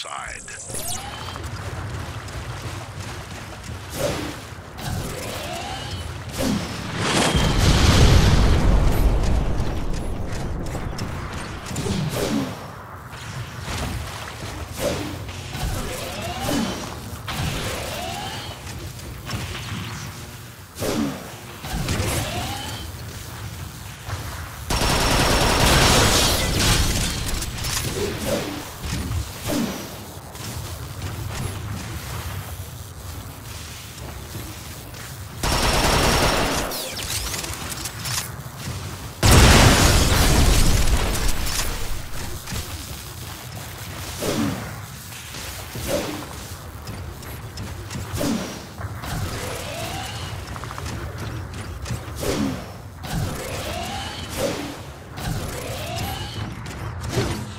side.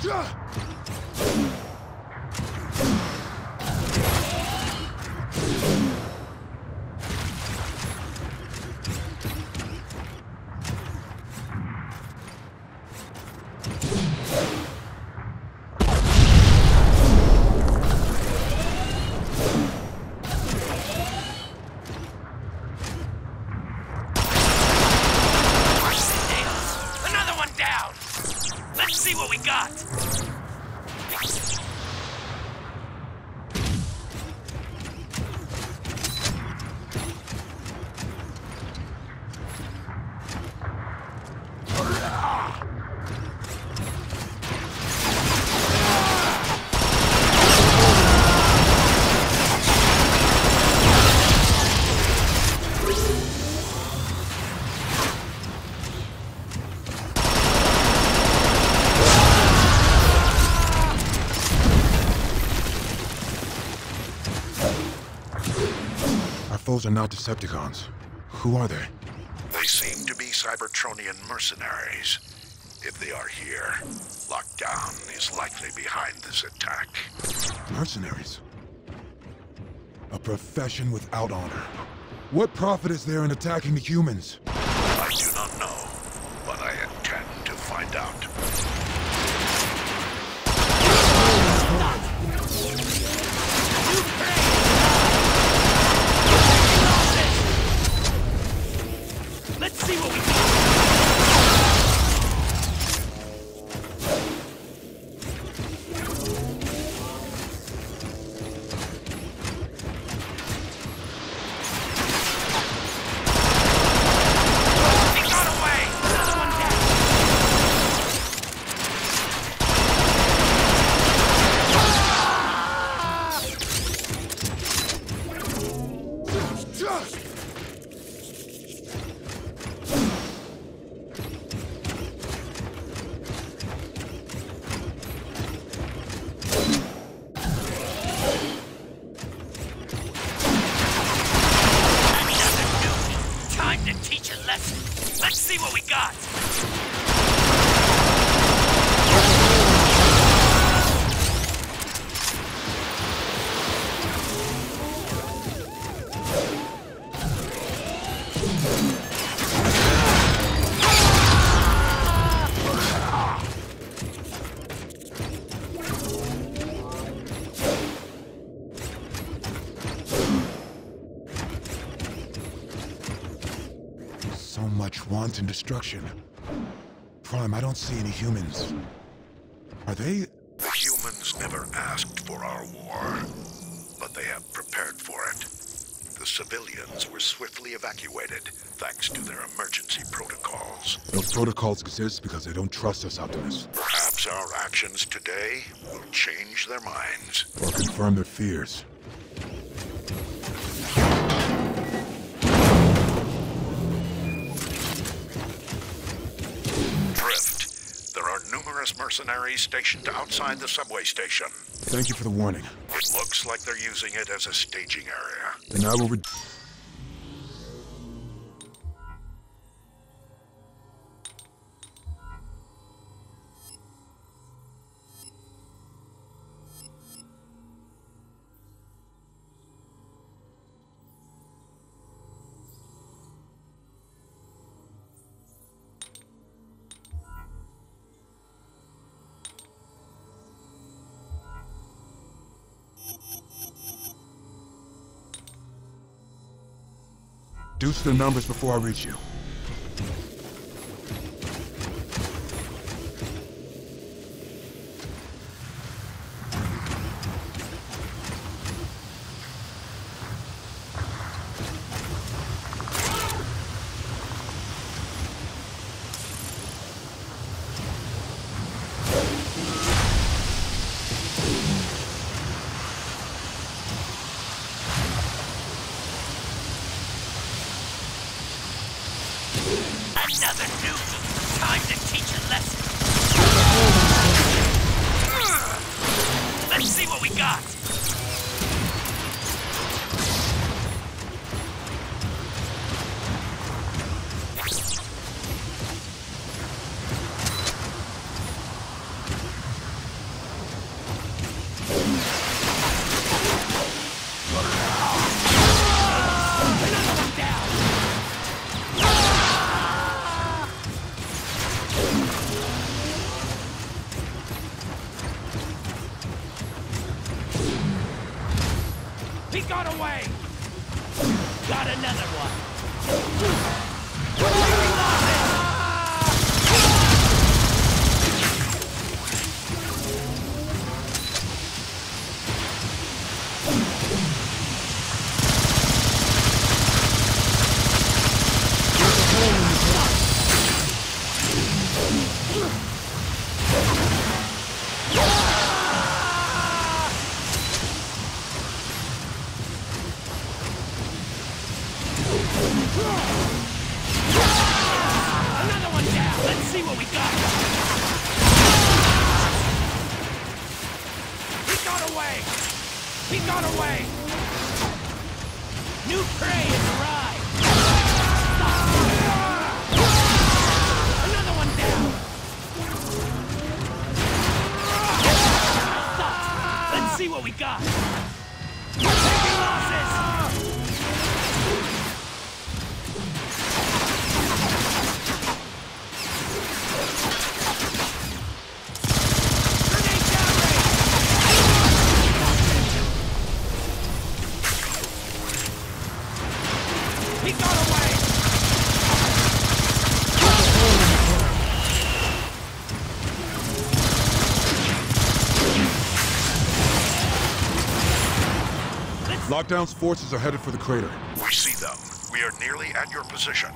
Another Our are not Decepticons. Who are they? They seem to be Cybertronian mercenaries. If they are here, Lockdown is likely behind this attack. Mercenaries. A profession without honor. What profit is there in attacking the humans? Time to teach a lesson! Let's see what we got! So much wanton destruction. Prime, I don't see any humans. Are they... The humans never asked for our war, but they have prepared for it. The civilians were swiftly evacuated thanks to their emergency protocols. Those protocols exist because they don't trust us, Optimus. Perhaps our actions today will change their minds. Or confirm their fears. Drift. There are numerous mercenaries stationed outside the subway station. Thank you for the warning. Looks like they're using it as a staging area. Then I will re- Reduce the numbers before I reach you. He got away! Got another one! See what we got! He got away! He got away! New prey has arrived! Another one down! Let's see what we got! Got away! Lockdown's forces are headed for the crater. We see them. We are nearly at your position.